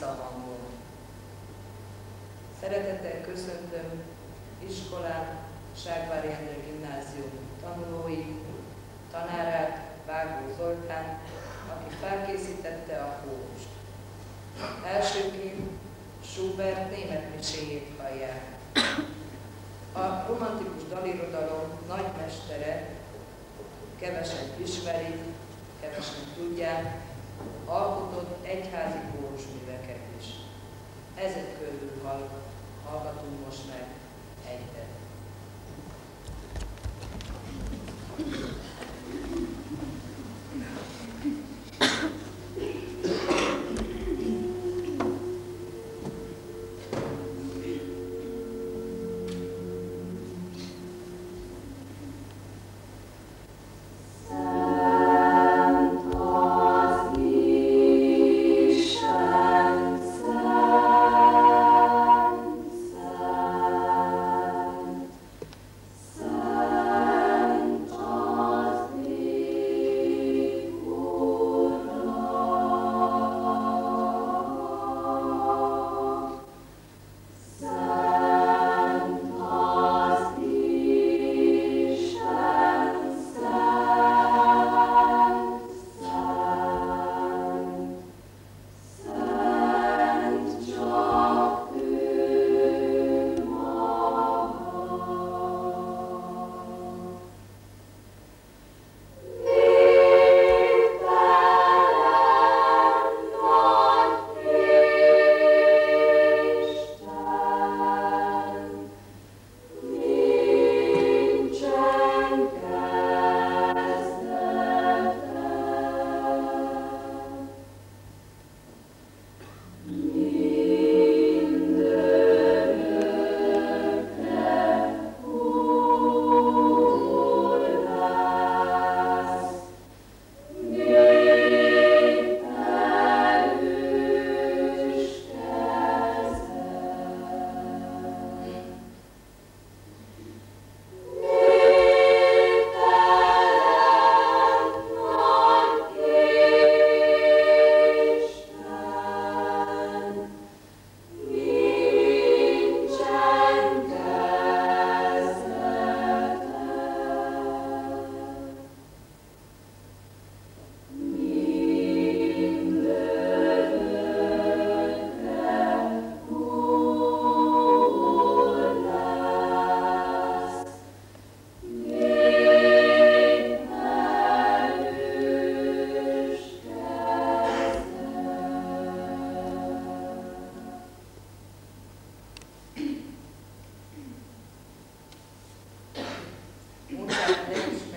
hangon. Szeretettel köszöntöm iskolám, Ságvári Endre gimnázium tanulói, tanárát, Vágó Zoltán, aki felkészítette a kórust. Elsőként Schubert német miséjét hallják. A romantikus dalirodalom nagymestere kevesen ismerik, kevesen tudják, alkotott egyházi kórusműveket is. Ezek körül hallgatunk most meg egyet. happens